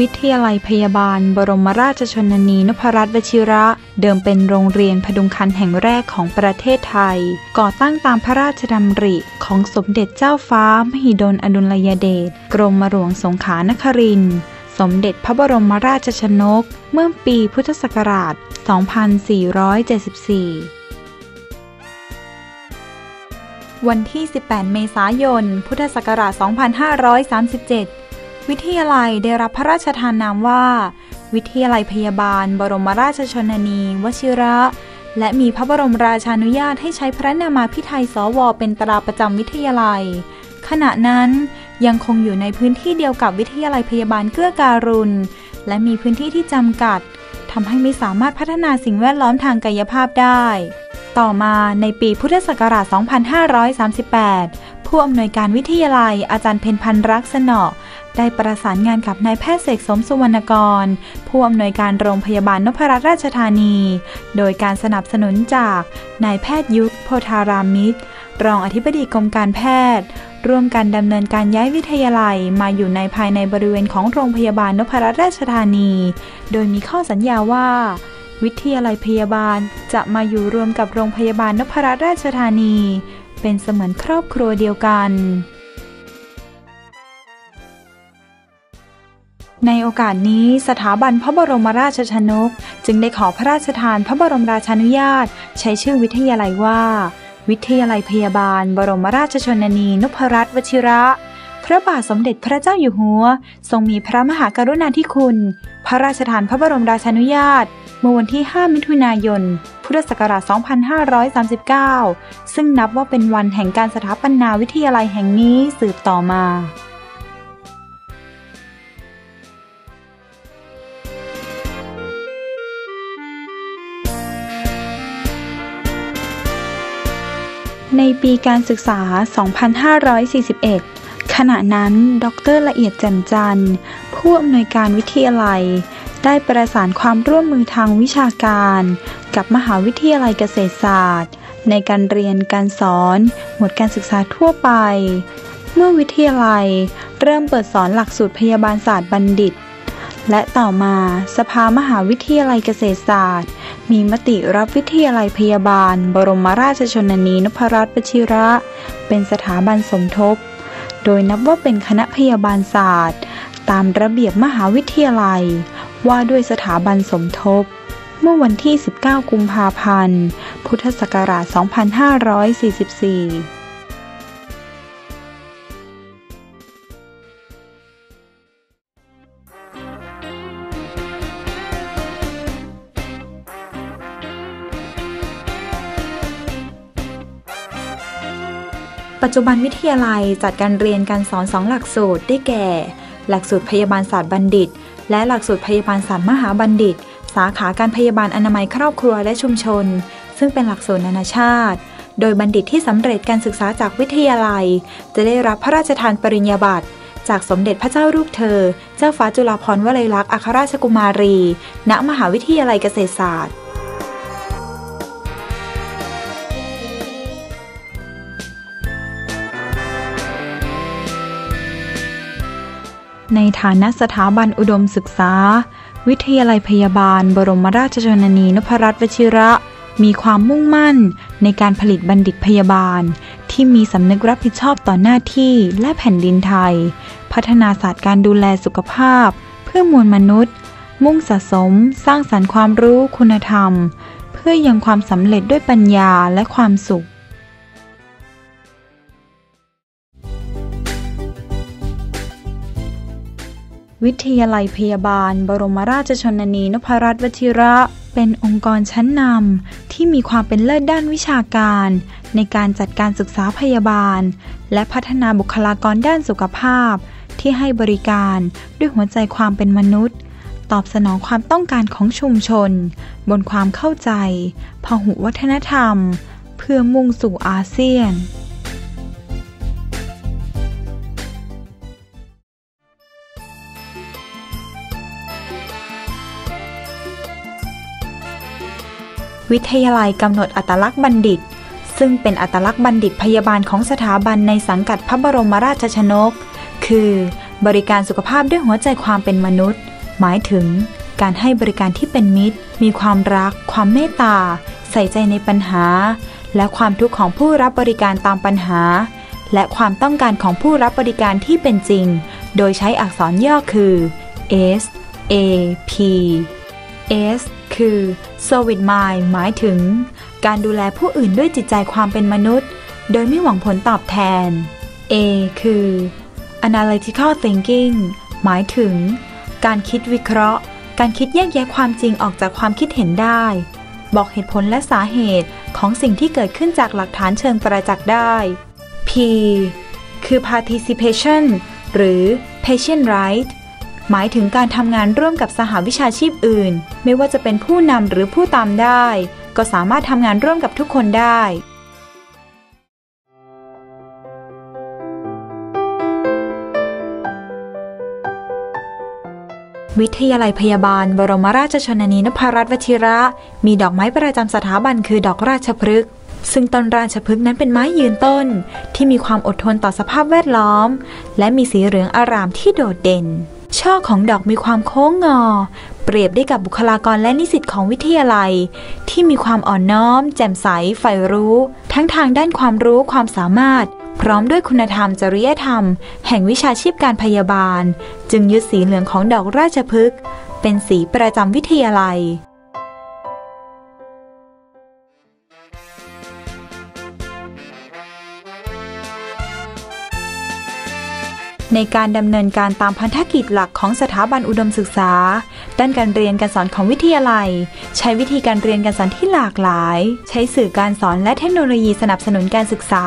วิทยาลัยพยาบาล บรมราชชนนีนพรัตน์วชิระ เดิมเป็นโรงเรียนพดุงคันแห่งแรกของประเทศไทย ก่อตั้งตามพระราชดำริของสมเด็จเจ้าฟ้า มหิดลอดุลยเดชกรมหลวงสงขลานครินทร์สมเด็จพระบรมราชชนก เมื่อปีพุทธศักราช 2474วันที่ 18 เมษายน พุทธศักราช 2537 วิทยาลัยได้รับพระราชทานนามว่า วิทยาลัยพยาบาล บรมราชชนนี วชิระ และมีพระบรมราชานุญาตให้ใช้พระนามาพิไทยสวเป็นตราประจำวิทยาลัย ขณะนั้นยังคงอยู่ในพื้นที่เดียวกับวิทยาลัยพยาบาลเกื้อการุณ และมีพื้นที่ที่จำกัดทำให้ไม่สามารถพัฒนาสิ่งแวดล้อมทางกายภาพได้ ต่อมาในปีพุทธศักราช 2538 ผู้อำนวยการวิทยาลัยอาจารย์เพนพันรักษณะ ได้ประสานงานกับนายแพทย์เสกสมสุวรรณกร ผู้อำนวยการโรงพยาบาลนพรัตนราชธานี โดยการสนับสนุนจากนายแพทย์ยุทธโพธารามิตร รองอธิบดีกรมการแพทย์ ร่วมกันดำเนินการย้ายวิทยาลัยมาอยู่ในภายในบริเวณของโรงพยาบาลนพรัตนราชธานี โดยมีข้อสัญญาว่าวิทยาลัยพยาบาลจะมาอยู่รวมกับโรงพยาบาลนพรัตนราชธานี เป็นเสมือนครอบครัวเดียวกัน ในโอกาสนี้สถาบันพระบรมราชชนก จึงได้ขอพระราชทานพระบรมราชานุญาต ใช้ชื่อวิทยาลัยว่า วิทยาลัยพยาบาล บรมราชชนนีนพรัตน์วชิระ พระบาทสมเด็จพระเจ้าอยู่หัว ทรงมีพระมหากรุณาธิคุณ พระราชทานพระบรมราชานุญาต เมื่อวันที่ 5 มิถุนายน พุทธศักราช 2539 ซึ่งนับว่าเป็นวันแห่งการสถาปนาวิทยาลัยแห่งนี้สืบต่อมา ในปีการศึกษา 2541 ขณะนั้น ดรละเอียดแจ่มจันทร์ผู้อำนวยการวิทยาลัย ได้ประสานความร่วมมือทางวิชาการ กับมหาวิทยาลัยเกษตรศาสตร์ ในการเรียนการสอน หมวดการศึกษาทั่วไป เมื่อวิทยาลัยเริ่มเปิดสอนหลักสูตรพยาบาลศาสตร์บัณฑิต และต่อมาสภามหาวิทยาลัยเกษตรศาสตร์ มีมติรับวิทยาลัยพยาบาล บรมราชชนนีนพรัตน์ปชิระ เป็นสถาบันสมทบ โดยนับว่าเป็นคณะพยาบาลศาสตร์ ตามระเบียบมหาวิทยาลัย ว่าด้วยสถาบันสมทบ เมื่อวันที่ 19 กุมภาพันธ์ พุทธศักราช 2544 ปัจจุบันวิทยาลัยจัดการเรียนการสอนสองหลักสูตรได้แก่ หลักสูตรพยาบาลศาสตร์บัณฑิต และหลักสูตรพยาบาลศาสตร์มหาบัณฑิต สาขาการพยาบาลอนามัยครอบครัวและชุมชน ซึ่งเป็นหลักสูตรนานาชาติ โดยบัณฑิตที่สำเร็จการศึกษาจากวิทยาลัย จะได้รับพระราชทานปริญญาบัตรจากสมเด็จพระเจ้าลูกเธอ เจ้าฟ้าจุฬาภรณ์วลัยลักษณ์อัครราชกุมารี ณ มหาวิทยาลัยเกษตรศาสตร์ ในฐานะสถาบันอุดมศึกษา วิทยาลัยพยาบาล บรมราชชนนีนพรัตน์วชิระ มีความมุ่งมั่นในการผลิตบัณฑิตพยาบาล ที่มีสำนึกรับผิดชอบต่อหน้าที่และแผ่นดินไทย พัฒนาศาสตร์การดูแลสุขภาพ เพื่อมวลมนุษย์ มุ่งสะสม สร้างสรรค์ความรู้คุณธรรม เพื่อยังความสำเร็จด้วยปัญญาและความสุข วิทยาลัยพยาบาล บรมราชชนนีนพรัตน์วชิระ เป็นองค์กรชั้นนำที่มีความเป็นเลิศด้านวิชาการ ในการจัดการศึกษาพยาบาล และพัฒนาบุคลากรด้านสุขภาพ ที่ให้บริการด้วยหัวใจความเป็นมนุษย์ ตอบสนองความต้องการของชุมชน บนความเข้าใจ พหุวัฒนธรรม เพื่อมุ่งสู่อาเซียน วิทยาลัยกำหนดอัตลักษณ์บัณฑิต ซึ่งเป็นอัตลักษณ์บัณฑิตพยาบาลของสถาบันในสังกัดพระบรมราชชนก คือบริการสุขภาพด้วยหัวใจความเป็นมนุษย์ หมายถึง การให้บริการที่เป็นมิตร มีความรัก ความเมตตา ใส่ใจในปัญหา และความทุกข์ของผู้รับบริการตามปัญหา และความต้องการของผู้รับบริการที่เป็นจริง โดยใช้อักษรย่อคือ S A P S คือ Service Mind หมายถึง การดูแลผู้อื่นด้วยจิตใจความเป็นมนุษย์ โดยไม่หวังผลตอบแทน A คือ Analytical Thinking หมายถึง การคิดวิเคราะห์ การคิดแยกแยะความจริงออกจากความคิดเห็นได้ บอกเหตุผลและสาเหตุของสิ่งที่เกิดขึ้นจากหลักฐานเชิงประจักษ์ได้ P คือ Participation หรือ Patient Right หมายถึงการทำงานร่วมกับสหวิชาชีพอื่น ไม่ว่าจะเป็นผู้นำหรือผู้ตามได้ ก็สามารถทำงานร่วมกับทุกคนได้วิทยาลัยพยาบาล บรมราชชนนีนพรัตน์วชิระ มีดอกไม้ประจำสถาบันคือดอกราชพฤกษ์ซึ่งต้นราชพฤกษ์นั้นเป็นไม้ยืนต้น ที่มีความอดทนต่อสภาพแวดล้อม และมีสีเหลืองอารามที่โดดเด่น ช่อของดอกมีความโค้งงอ เปรียบได้กับบุคลากรและนิสิตของวิทยาลัย ที่มีความอ่อนน้อม แจ่มใสใฝ่รู้ ทั้งทางด้านความรู้ความสามารถ พร้อมด้วยคุณธรรมจริยธรรม แห่งวิชาชีพการพยาบาล จึงยึดสีเหลืองของดอกราชพฤกษ์เป็นสีประจำวิทยาลัย ในการดำเนินการตามพันธกิจหลักของสถาบันอุดมศึกษา ด้านการเรียนการสอนของวิทยาลัย ใช้วิธีการเรียนการสอนที่หลากหลาย ใช้สื่อการสอนและเทคโนโลยีสนับสนุนการศึกษา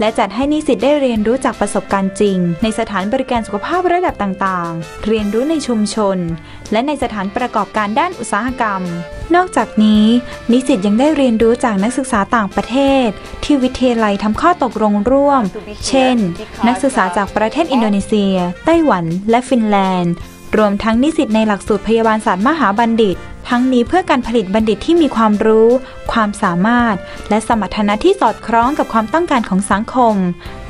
และจัดให้นิสิตได้เรียนรู้จากประสบการณ์จริง ในสถานบริการสุขภาพระดับต่างๆ เรียนรู้ในชุมชน และในสถานประกอบการด้านอุตสาหกรรม นอกจากนี้ นิสิตยังได้เรียนรู้จากนักศึกษาต่างประเทศ ที่วิทยาลัยทำข้อตกลงร่วม เช่น นักศึกษาจากประเทศอินโดนีเซีย ไต้หวัน และฟินแลนด์ รวมทั้งนิสิตในหลักสูตรพยาบาลศาสตร์มหาบัณฑิต ทั้งนี้เพื่อการผลิตบัณฑิตที่มีความรู้ ความสามารถ และสมรรถนะที่สอดคล้องกับความต้องการของสังคม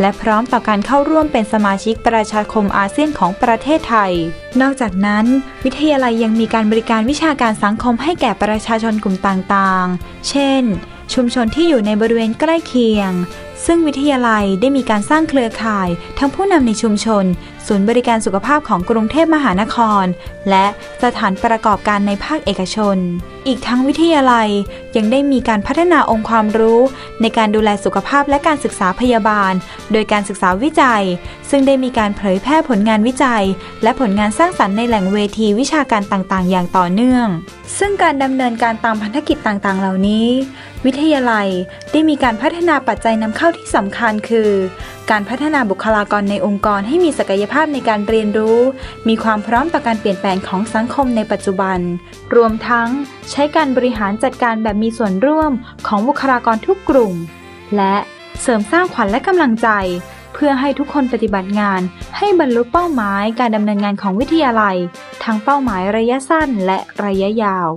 และพร้อมต่อการเข้าร่วมเป็นสมาชิกประชาคมอาเซียนของประเทศไทย นอกจากนั้น วิทยาลัยยังมีการบริการวิชาการสังคมให้แก่ประชาชนกลุ่มต่างๆ เช่นชุมชนที่อยู่ในบริเวณใกล้เคียง ซึ่งวิทยาลัยได้มีการสร้างเครือข่าย ทั้งผู้นำในชุมชนศูนย์บริการสุขภาพของกรุงเทพมหานคร และสถานประกอบการในภาคเอกชน อีกทั้งวิทยาลัยยังได้มีการพัฒนาองค์ความรู้ ในการดูแลสุขภาพและการศึกษาพยาบาล โดยการศึกษาวิจัย ซึ่งได้มีการเผยแพร่ผลงานวิจัย และผลงานสร้างสรรค์ในแหล่งเวทีวิชาการต่างๆ อย่างต่อเนื่อง ซึ่งการดำเนินการตามพันธกิจต่างๆ เหล่านี้ วิทยาลัยได้มีการพัฒนาปัจจัยนำเข้าที่สำคัญคือ การพัฒนาบุคลากรในองค์กรให้มีศักยภาพในการเรียนรู้ มีความพร้อมต่อการเปลี่ยนแปลงของสังคมในปัจจุบัน รวมทั้งใช้การบริหารจัดการแบบมีส่วนร่วมของบุคลากรทุกกลุ่ม และเสริมสร้างขวัญและกำลังใจ เพื่อให้ทุกคนปฏิบัติงาน ให้บรรลุเป้าหมายการดำเนินงานของวิทยาลัย ทั้งเป้าหมายระยะสั้นและระยะยาว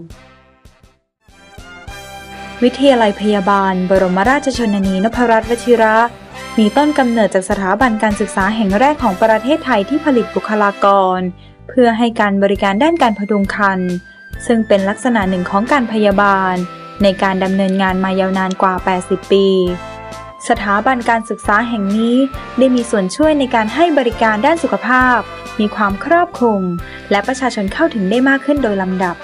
วิทยาลัยพยาบาล บรมราชชนนีนพรัตน์วชิระ มีต้นกำเนิดจากสถาบันการศึกษาแห่งแรกของประเทศไทยที่ผลิตบุคลากร เพื่อให้การบริการด้านการพดุงครรภ์ซึ่งเป็นลักษณะหนึ่งของการพยาบาล ในการดำเนินงานมายาวนานกว่า 80 ปี สถาบันการศึกษาแห่งนี้ได้มีส่วนช่วยในการให้บริการด้านสุขภาพ มีความครอบคลุม และประชาชนเข้าถึงได้มากขึ้นโดยลำดับ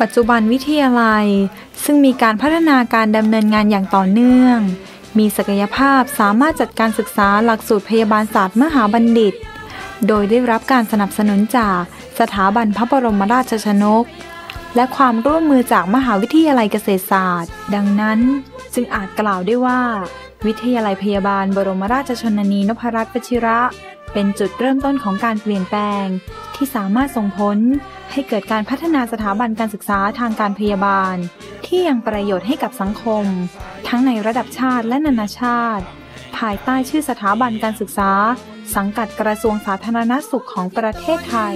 ปัจจุบันวิทยาลัย ซึ่งมีการพัฒนาการดำเนินงานอย่างต่อเนื่อง มีศักยภาพสามารถจัดการศึกษาหลักสูตรพยาบาลศาสตร์มหาบัณฑิต โดยได้รับการสนับสนุนจากสถาบันพระบรมราชชนก และความร่วมมือจากมหาวิทยาลัยเกษตรศาสตร์ ดังนั้นจึงอาจกล่าวได้ว่า วิทยาลัยพยาบาลบรมราชชนนีนพรัตน์วชิระ เป็นจุดเริ่มต้นของการเปลี่ยนแปลงที่สามารถส่งผล ให้เกิดการพัฒนาสถาบันการศึกษาทางการพยาบาล ที่ยังประโยชน์ให้กับสังคม ทั้งในระดับชาติและนานาชาติ ภายใต้ชื่อสถาบันการศึกษา สังกัดกระทรวงสาธารณสุขของประเทศไทย